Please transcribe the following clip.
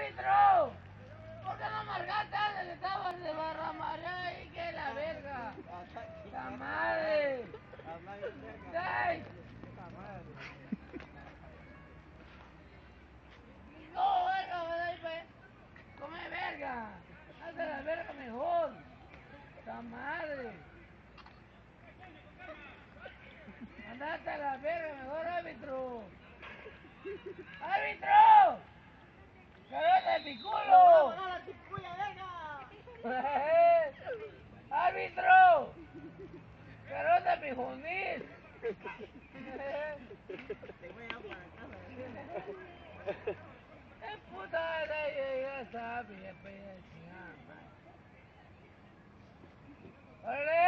¡Árbitro! ¿Por qué no marcaste antes que de barra marea y que la verga? ¡La madre! ¡Ay! No, verga, ¿verdad? Pues, Come verga. Hazte la verga mejor. ¡La madre! Andate a la verga mejor, árbitro. ¡Árbitro! ¡Árbitro! ¡Carota mi. ¡Órale!